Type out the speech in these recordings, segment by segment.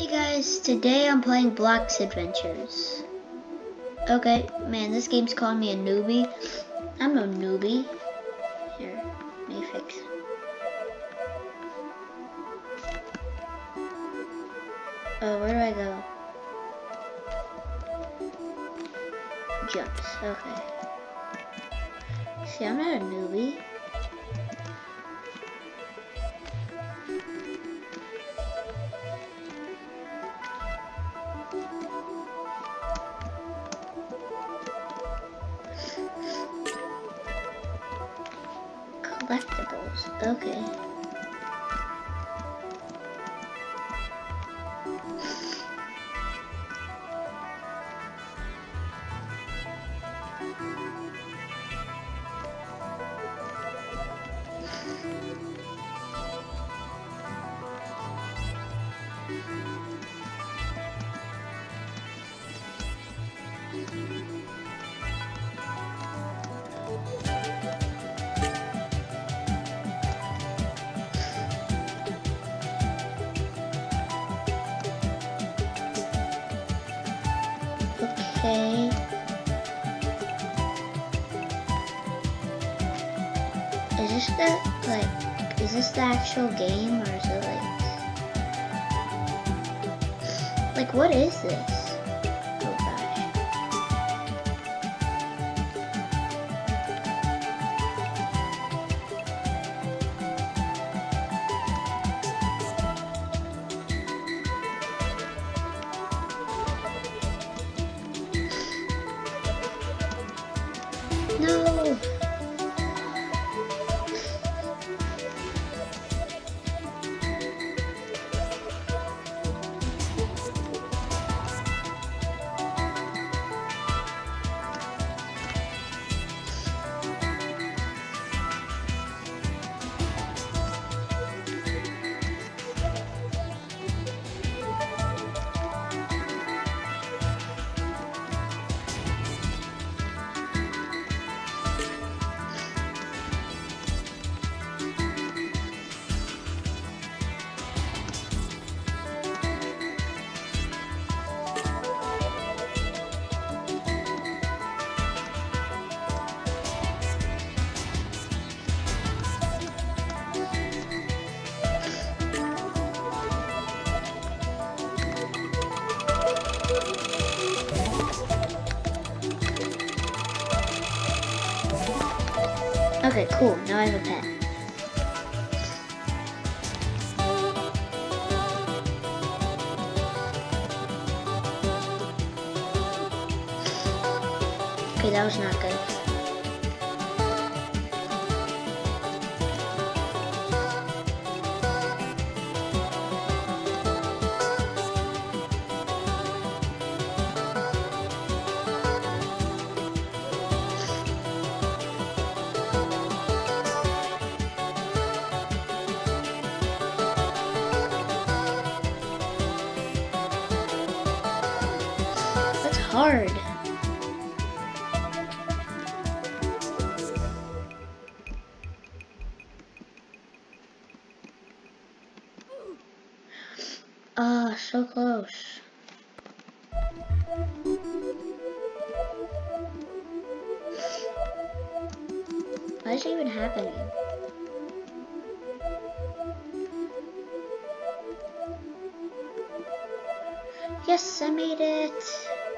Hey guys, today I'm playing Blox Adventures. Okay, man, this game's calling me a newbie. I'm no newbie. Here, let me fix. Oh, where do I go? Jumps, okay. See, I'm not a newbie. Collectibles, okay. Okay. Is this the like is this the actual game or is it like like what is this? Okay, cool. Now I have a pet. Okay, that was not good. Hard. Ah, so close. Why is it even happening? Yes, I made it.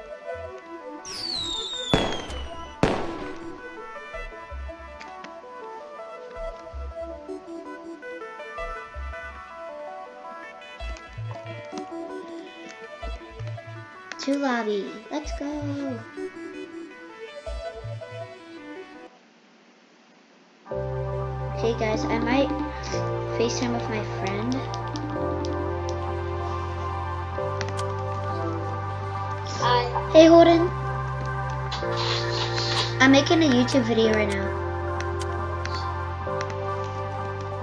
To lobby. Let's go. Okay, guys, I might FaceTime with my friend. Hi. Hey, Holden. I'm making a YouTube video right now.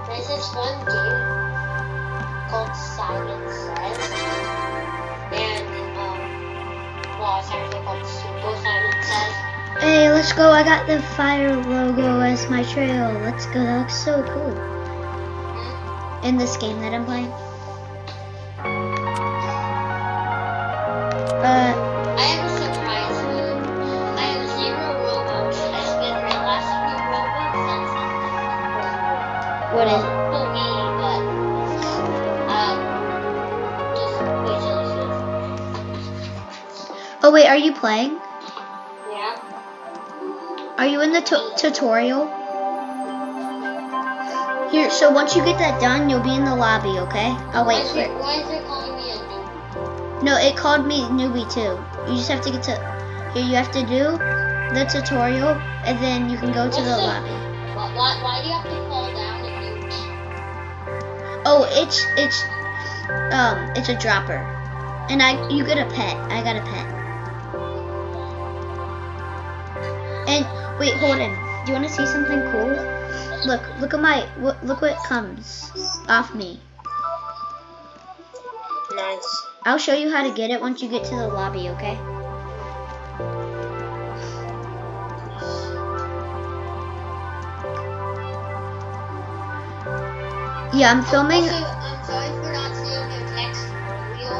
There's this one game called Silent Says. Hey, let's go. I got the fire logo as my trail. Let's go. That looks so cool. Hmm? In this game that I'm playing. Playing? Yeah. Are you in the tutorial? Here, so once you get that done, you'll be in the lobby, okay? I'll wait for it, why is it calling me a noob? No, it called me newbie too. You just have to get to here. You have to do the tutorial, and then you can go to What's the lobby. Why, why, why do you have to fall down? Oh, it's it's um it's a dropper, and I you get a pet. I got a pet. And wait, hold on. Do you want to see something cool? Look, look at my look what comes off me. Nice. I'll show you how to get it once you get to the lobby, okay? Yeah, I'm filming. Also, I'm sorry for not seeing your text video.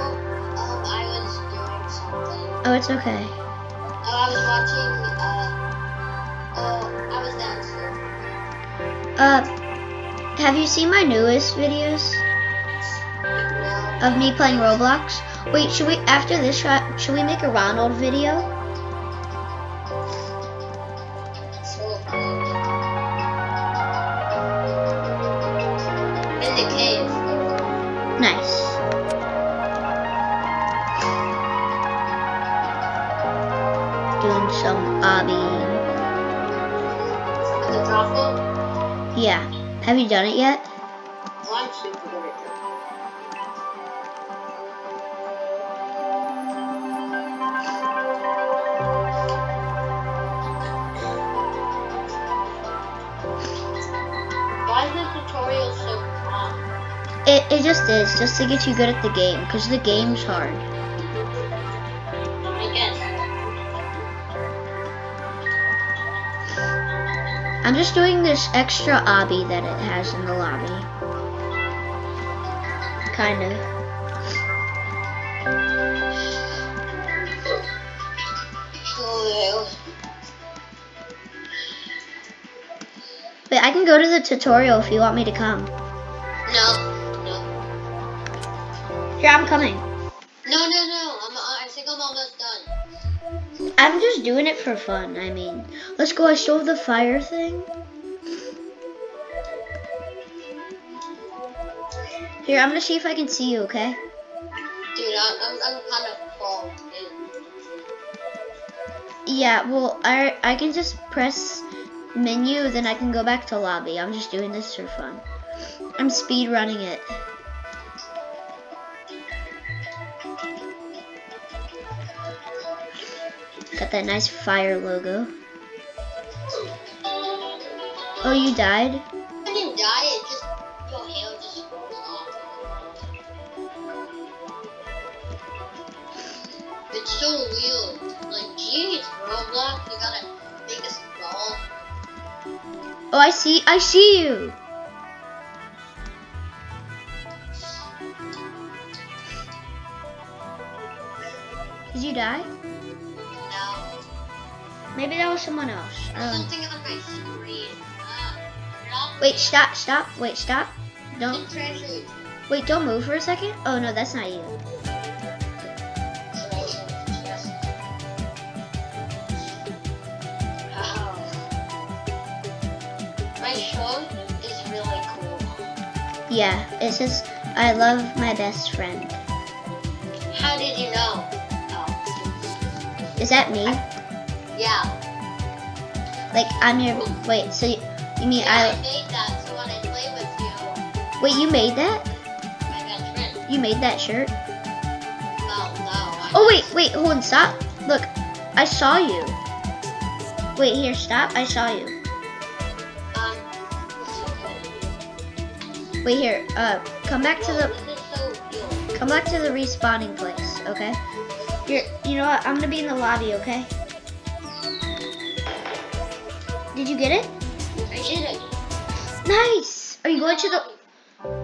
Um, I was doing something. Oh, it's okay. Oh, I was watching, uh, I was. Uh, have you seen my newest videos No. of me playing Roblox? Wait, should we after this? Should we make a Ronald video? Done it yet? Oh, I'm super good at that. Why is the tutorial so long? It, it just is, just to get you good at the game, because the game's hard. I'm just doing this extra obby that it has in the lobby. Kind of. But I can go to the tutorial if you want me to come. no, no, Here, I'm coming. no, no, no. I'm, I think I'm almost. I'm just doing it for fun. I mean, let's go. I have the fire thing. Here, I'm gonna see if I can see you, okay? Dude, I'm, I'm kind of full. Yeah, well, I, I can just press menu, then I can go back to lobby. I'm just doing this for fun. I'm speed running it. Got that nice fire logo. Oh, you died? I didn't die. It just your hair just falls off. It's so weird. Like, geez, Roblox, you gotta make a skull. Oh, I see. I see you. Did you die? Maybe that was someone else. I know. Something on my screen. Uh, Wait, stop, stop, wait, stop. Don't, wait, don't move for a second. Oh no, that's not you. Wow. My shirt is really cool. Yeah, it says, I love my best friend. How did you know? Oh. Is that me? Yeah. Like, I'm your, wait, so you, you mean I I, made that so when I play with you, wait, you made that? my best friend. You made that shirt? Well, no. I Oh wait, wait, hold on, stop. Look, I saw you. Wait, here, stop, I saw you. Um. Wait, here, uh, come back to the, so come back to the respawning place, okay? Here, you know what, I'm gonna be in the lobby, okay? Did you get it? I did it. Nice! Are you going to the,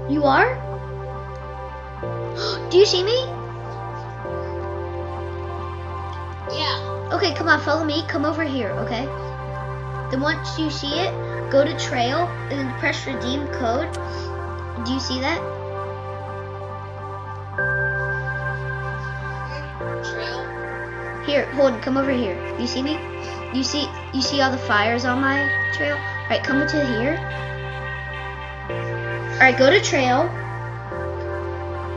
you are? Do you see me? Yeah. Okay, come on, follow me. Come over here, okay? Then once you see it, go to trail and then press redeem code. Do you see that? Trail. Here, hold on, come over here. You see me? You see you see all the fires on my trail? Alright, come to here. Alright, go to trail.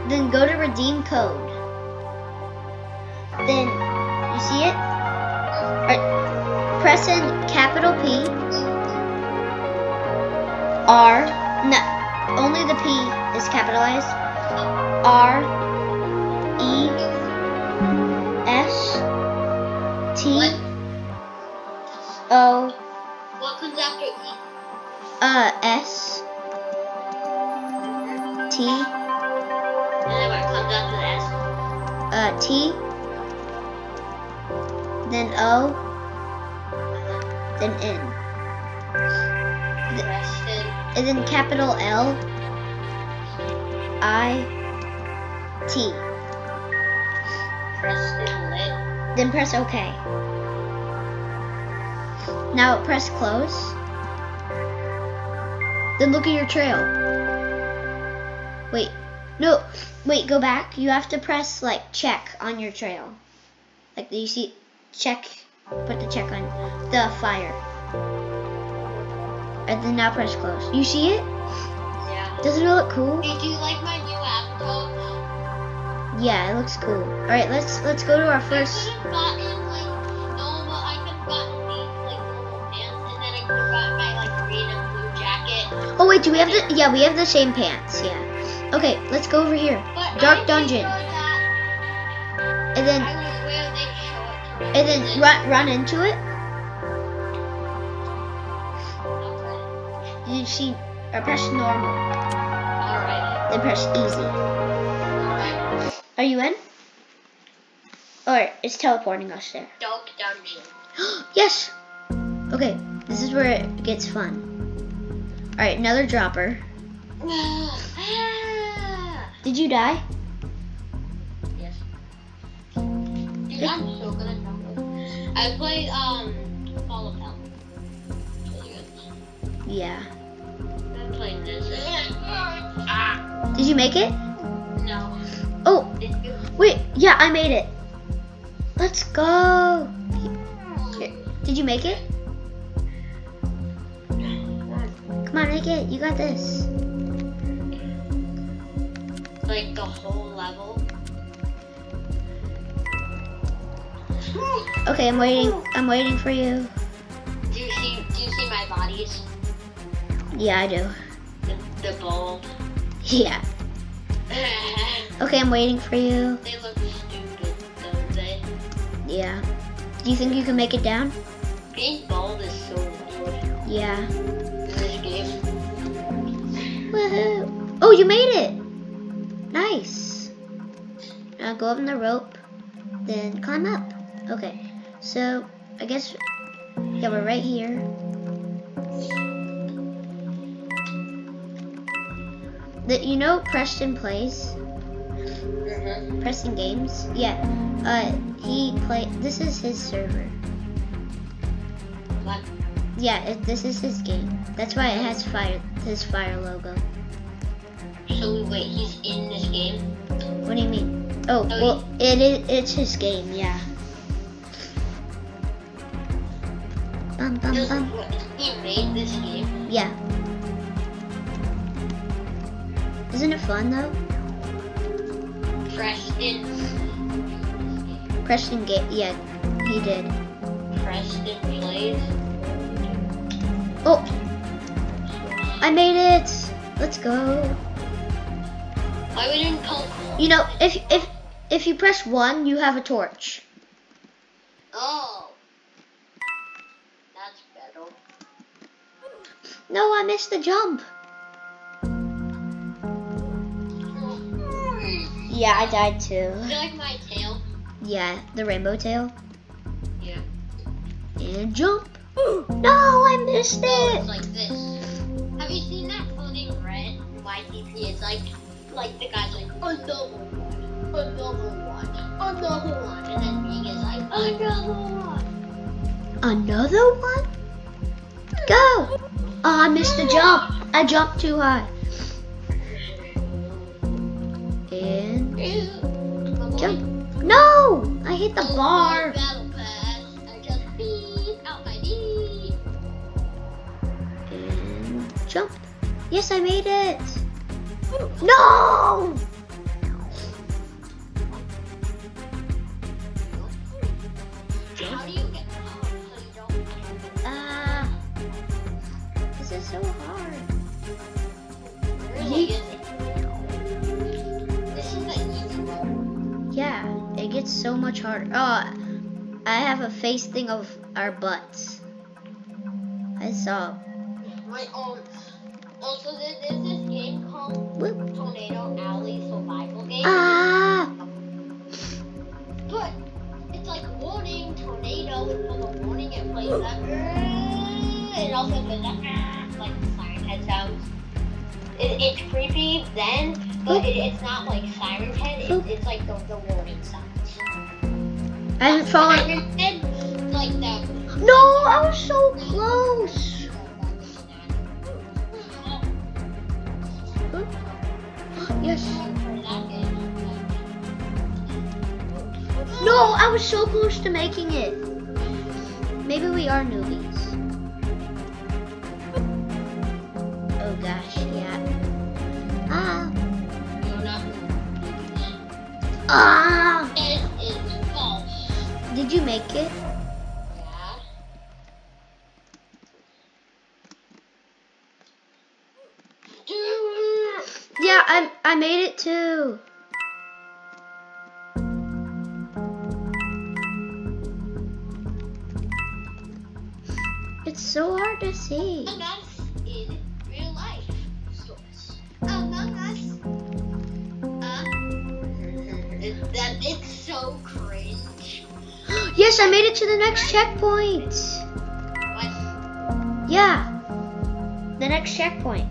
Then go to redeem code. Then you see it? Alright, press in capital P. R. No, only the P is capitalized. R. E. S. T. O. What comes after E? Uh, S. T. And then what comes after the S? Uh, T. Then O. Then N. Preston. And then capital L. I. T. Lit. Then press OK. Now press close. Then look at your trail. Wait, no, wait, go back. You have to press like check on your trail. Like do you see, check, put the check on the fire. And then now press close. You see it? Yeah. Doesn't it look cool? Hey, do you like my new avatar? Yeah, it looks cool. All right, let's let's go to our first. Oh wait, do we have the? Yeah, we have the same pants. Yeah. Okay, let's go over here. But Dark dungeon. Made sure that And then I was where they show it and then run run into it. You see, or press normal. Alright. Then press easy. Alright. Are you in? Or it's teleporting us there. Dark dungeon. yes. Okay, this is where it gets fun. All right, another dropper. Did you die? yes. Dude, I'm so good at. I played um Fall of Hell. Yeah. I played this. Ah, Did you make it? no. Oh, wait. Yeah, I made it. Let's go. Did you make it? Come on, make it. You got this. Like the whole level. Okay, I'm waiting. I'm waiting for you. Do you see? Do you see my bodies? Yeah, I do. The, the bold. Yeah. Okay, I'm waiting for you. they look stupid, don't they? Yeah. Do you think you can make it down? Being bold is so weird Yeah. In this game. Woohoo! Oh, you made it! Nice. Now go up on the rope, then climb up. Okay. So I guess yeah, we're right here. The, you know Preston plays Mm-hmm. Preston Games. Yeah. Uh, he play. This is his server. What? Yeah, it, this is his game. That's why it has fire. His fire logo. So wait, he's in this game? What do you mean? Oh, well, it is. It's his game. Yeah. Bum bum Does, bum. he made this game? Yeah. Isn't it fun though? Preston. Preston get. Yeah, he did. Preston plays. Oh, I made it. Let's go. Why we didn't call? You know, if if if you press one, you have a torch. Oh. That's better. No, I missed the jump. Yeah, I died too. You like my tail? Yeah, the rainbow tail. Yeah. And jump. No, I missed Oh, it's it. like this. Have you seen that clothing red YTP? It's like, like the guy's like another one, another one, another one, and then Bing is like another one. Another one? Go. Oh, I missed the jump. I jumped too high. And jump. No, I hit the Oh, bar. Yes, I made it. No! How do you get? Oh, so. Ah. this is so hard. Really is it? This is the easy one. Yeah, it gets so much harder. Oh, I have a face thing of our butts. I saw. My own. Also, there- there's this game called Whoop. Tornado Alley Survival Game. Ah! But it's like warning tornado for the warning it plays that it also does that like siren head sounds. It, it's creepy then, but it, it's not like siren head. It, it's like the, the warning sounds. I haven't fallen. Like the. No, I was so close. No, I was so close to making it. Maybe we are newbies. Oh gosh, yeah. Ah. Ah! It is false. Did you make it? It's so hard to see. Among Us in real life. Source. Among Us. Uh, that it's so cringe. Yes, I made it to the next checkpoint. What? Yeah. The next checkpoint.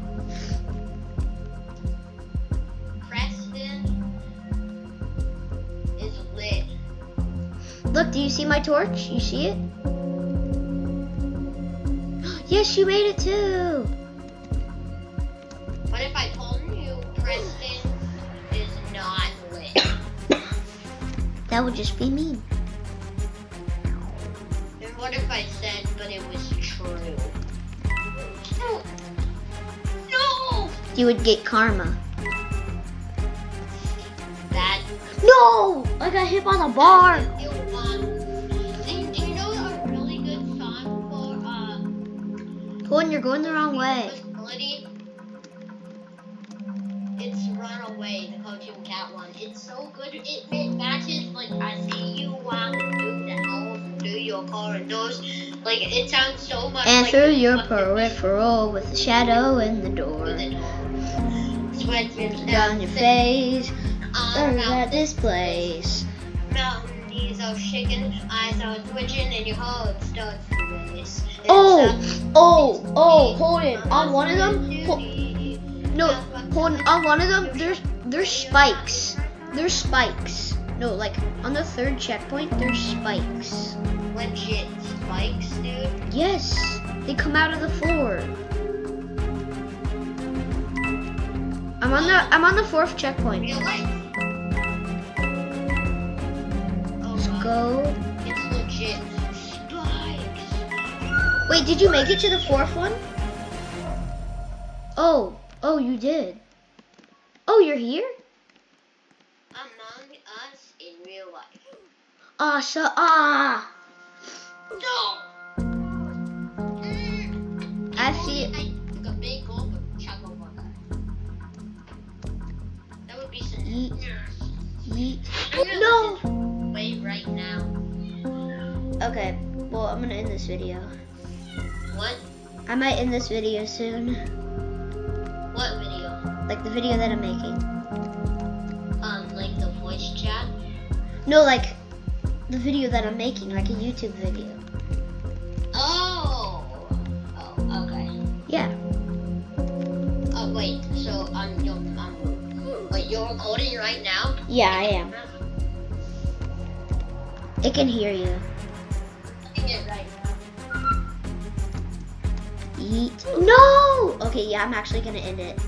Preston is lit. Look, do you see my torch? You see it? Yes, you made it too. What if I told you Preston is not lit? That would just be mean. And what if I said, but it was true? No. No. You would get karma. That No! I got hit by the bar. You're going the wrong way. Melody? It's Runaway, the Cartoon Cat one. It's so good. It, it matches like I see you walking through the house, through your corridors. Like it sounds so much. And like through your peripheral with a shadow in the door. the door. Sweat drips Down your face, Look at this place. Mountain shaking, eyes twitching, and your heart starts to race. Oh, oh, oh, hold it. On one of them, no, hold on. On one of them, there's there's spikes. There's spikes. No, like on the third checkpoint, there's spikes. legit spikes, dude. Yes, they come out of the floor. I'm on the I'm on the fourth checkpoint. Real life. Oh Let's god, go. it's legit spikes. Wait, did you make it to the fourth one? Oh, oh, you did. Oh, you're here? Among Us in real life. Ah, so ah. No. Mm. I see- only I took a big gulp of Choco That would be some. Yeet. Yeet. No. Wait right now. Okay, well, I'm gonna end this video. What? I might end this video soon. What video? Like the video that I'm making. Um, like the voice chat. No, like the video that I'm making, like a YouTube video. Oh. Oh, okay. Yeah. Oh wait. So um, you're um, wait, you're recording right now? Yeah, I am. It can hear you. Yeet. No! Okay, yeah, I'm actually gonna end it.